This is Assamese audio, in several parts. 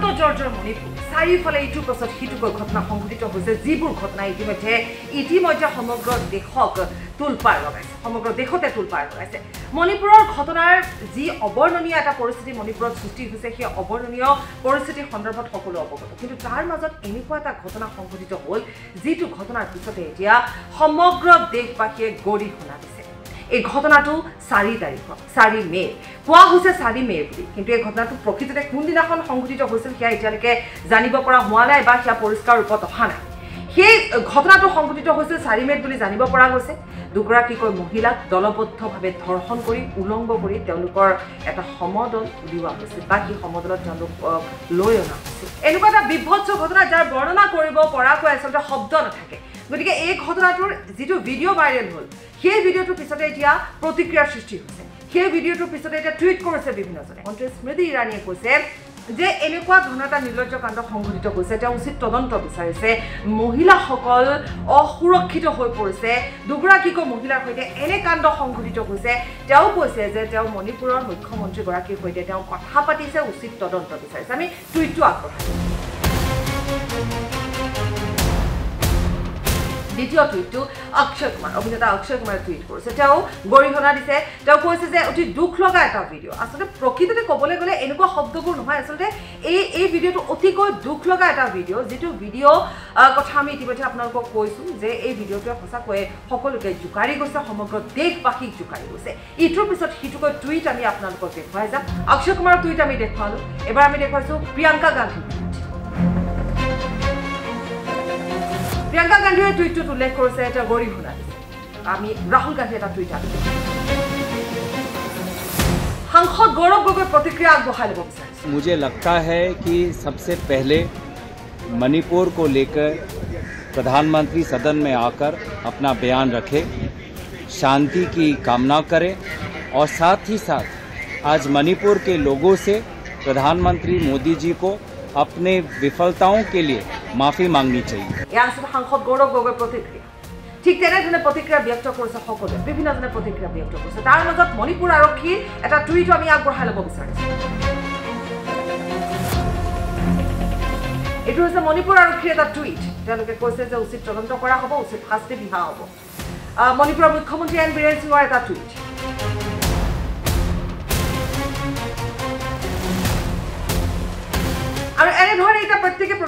জৰ্জৰ মণিপুৰ। চাৰিওফালে ইটোৰ পাছত সিটোকৈ ঘটনা সংঘটিত হৈছে। যিবোৰ ঘটনা ইতিমধ্যে ইতিমধ্যে সমগ্ৰ দেশক তোলপাৰ লগাইছে। সমগ্ৰ দেশতে তোলপাৰ লগাইছে। মণিপুৰৰ ঘটনাৰ যি অৱৰ্ণনীয় এটা পৰিস্থিতি মণিপুৰত সৃষ্টি হৈছে সেই অৱৰ্ণনীয় পৰিস্থিতিৰ সন্দৰ্ভত সকলো অৱগত। কিন্তু তাৰ মাজত এনেকুৱা এটা ঘটনা সংঘটিত হ'ল যিটো ঘটনাৰ পিছতে এতিয়া সমগ্ৰ দেশবাসীয়ে গৰিহণা দিছে এই ঘটনাটো চাৰি তাৰিখত চাৰি মে' কোৱা হৈছে চাৰি মে' বুলি কিন্তু এই ঘটনাটো প্ৰকৃততে কোনদিনাখন সংঘটিত হৈছিল সেয়া এতিয়ালৈকে জানিব পৰা হোৱা নাই বা সেয়া পৰিষ্কাৰ ৰূপত অহা নাই। সেই ঘটনাটো সংঘটিত হৈছিল চাৰি মে'ত বুলি জানিব পৰা গৈছে। দুগৰাকীকৈ মহিলাক দলবদ্ধভাৱে ধৰ্ষণ কৰি উলংগ কৰি তেওঁলোকৰ এটা সমদল উলিওৱা হৈছিল বা সেই সমদলত তেওঁলোক লৈ অনা হৈছিল। এনেকুৱা এটা বিভৎস ঘটনা যাৰ বৰ্ণনা কৰিব পৰাকৈ আচলতে শব্দ নাথাকে। গতিকে এই ঘটনাটোৰ যিটো ভিডিঅ' ভাইৰেল হ'ল সেই ভিডিঅ'টোৰ পিছতে এতিয়া প্ৰতিক্ৰিয়াৰ সৃষ্টি হৈছে। সেই ভিডিঅ'টোৰ পিছতে এতিয়া টুইট কৰিছে বিভিন্নজনে। মন্ত্ৰী স্মৃতি ইৰাণীয়ে কৈছে যে এনেকুৱা ধৰণৰ এটা নিৰ্লজ্জ কাণ্ড সংঘটিত হৈছে তেওঁ উচিত তদন্ত বিচাৰিছে। মহিলাসকল অসুৰক্ষিত হৈ পৰিছে। দুগৰাকীকৈ মহিলাৰ সৈতে এনে কাণ্ড সংঘটিত হৈছে। তেওঁ কৈছে যে তেওঁ মণিপুৰৰ মুখ্যমন্ত্ৰীগৰাকীৰ সৈতে তেওঁ কথা পাতিছে উচিত তদন্ত বিচাৰিছে। আমি টুইটটো আগবঢ়াইছোঁ দ্বিতীয় টুইটটো অক্ষয় কুমাৰ অভিনেতা অক্ষয় কুমাৰে টুইট কৰিছে। তেওঁ গৰিহণা দিছে। তেওঁ কৈছে যে অতি দুখ লগা এটা ভিডিঅ' আচলতে প্ৰকৃততে ক'বলৈ গ'লে এনেকুৱা শব্দবোৰ নহয় আচলতে এই এই ভিডিঅ'টো অতিকৈ দুখ লগা এটা ভিডিঅ' যিটো ভিডিঅ' কথা আমি ইতিমধ্যে আপোনালোকক কৈছোঁ যে এই ভিডিঅ'টোৱে সঁচাকৈয়ে সকলোকে জোকাৰি গৈছে সমগ্ৰ দেশবাসীক জোকাৰি গৈছে। ইটোৰ পিছত সিটোকৈ টুইট আমি আপোনালোকক দেখুৱাই যাম। অক্ষয় কুমাৰৰ টুইট আমি দেখুৱালোঁ। এবাৰ আমি দেখুৱাইছোঁ প্ৰিয়ংকা গান্ধী প্ৰিয়ংকা গান্ধীয়ে টুইটটোত উল্লেখ কৰিছে এটা গৰিহণা দিছে আমি ৰাহুল গান্ধীয়ে এটা টুইট আনিছোঁ সাংসদ গৌৰৱ গগৈ প্ৰতিক্ৰিয়া আগবঢ়াই ল'ব বিচাৰিছোঁ मुझे लगता है कि सबसे पहले मणिपुर को लेकर प्रधानमंत्री सदन में आकर अपना बयान रखे शांति की कामना करें और साथ ही साथ आज मणिपुर के लोगों से प्रधानमंत्री मोदी जी को अपने विफलताओं के लिए माफ़ी मांगनी चाहिए এয়া আছিল সাংসদ গৌৰৱ গগৈৰ প্ৰতিক্ৰিয়া ঠিক তেনেধৰণে প্ৰতিক্ৰিয়া ব্যক্ত কৰিছে সকলোৱে বিভিন্নজনে প্ৰতিক্ৰিয়া ব্যক্ত কৰিছে তাৰ মাজত মণিপুৰ আৰক্ষীৰ এটা টুইটো আমি আগবঢ়াই ল'ব বিচাৰিছোঁ এইটো হৈছে মণিপুৰ আৰক্ষীৰ এটা টুইট তেওঁলোকে কৈছে যে উচিত তদন্ত কৰা হ'ব উচিত শাস্তি বিহা হ'ব আহ, মণিপুৰৰ মুখ্যমন্ত্ৰী এন বীৰেন সিঙৰ এটা টুইট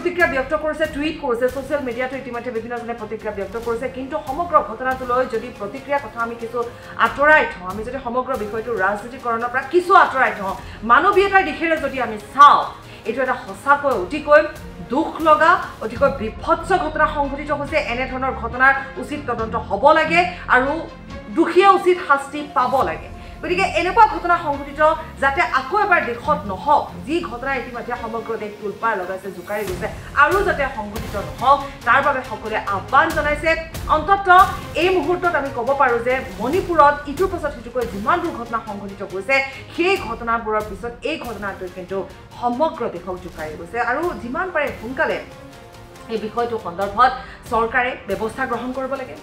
প্ৰতিক্ৰিয়া ব্যক্ত কৰিছে টুইট কৰিছে ছ'চিয়েল মিডিয়াতো ইতিমধ্যে বিভিন্নজনে প্ৰতিক্ৰিয়া ব্যক্ত কৰিছে। কিন্তু সমগ্ৰ ঘটনাটোলৈ যদি প্ৰতিক্ৰিয়াৰ কথা আমি কিছু আঁতৰাই থওঁ আমি যদি সমগ্ৰ বিষয়টো ৰাজনীতিকৰণৰ পৰা কিছু আঁতৰাই থওঁ মানৱীয়তাৰ দিশেৰে যদি আমি চাওঁ এইটো এটা সঁচাকৈ অতিকৈ দুখ লগা অতিকৈ বিভৎস ঘটনা সংঘটিত হৈছে। এনেধৰণৰ ঘটনাৰ উচিত তদন্ত হ'ব লাগে আৰু দোষীয়ে উচিত শাস্তি পাব লাগে। গতিকে এনেকুৱা ঘটনা সংঘটিত যাতে আকৌ এবাৰ দেশত নহওক যি ঘটনা ইতিমধ্যে সমগ্ৰ দেশ তোলপাৰ লগাইছে জোকাৰি গৈছে আৰু যাতে সংঘটিত নহওক তাৰ বাবে সকলোৱে আহ্বান জনাইছে। অন্তত এই মুহূৰ্তত আমি ক'ব পাৰোঁ যে মণিপুৰত ইটোৰ পাছত সিটোকৈ যিমানবোৰ ঘটনা সংঘটিত হৈছে সেই ঘটনাবোৰৰ পিছত এই ঘটনাটোৱে কিন্তু সমগ্ৰ দেশক জোকাৰি গৈছে। আৰু যিমান পাৰে সোনকালে এই বিষয়টো সন্দৰ্ভত চৰকাৰে ব্যৱস্থা গ্ৰহণ কৰিব লাগে।